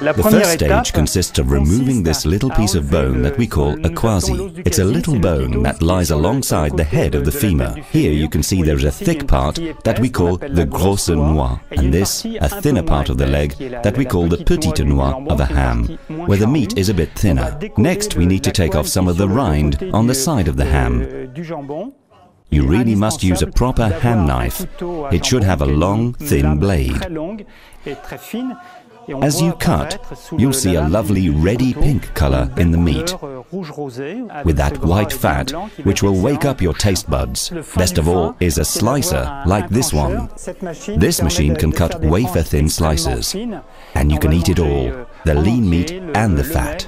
The first stage consists of removing this little piece of bone that we call a quasi. It's a little bone that lies alongside the head of the femur. Here you can see there is a thick part that we call the grosse noix, and this, a thinner part of the leg that we call the petite noix of a ham, where the meat is a bit thinner. Next we need to take off some of the rind on the side of the ham. You really must use a proper ham knife. It should have a long, thin blade. As you cut, you'll see a lovely reddy pink color in the meat, with that white fat, which will wake up your taste buds. Best of all is a slicer like this one. This machine can cut wafer-thin slices, and you can eat it all, the lean meat and the fat.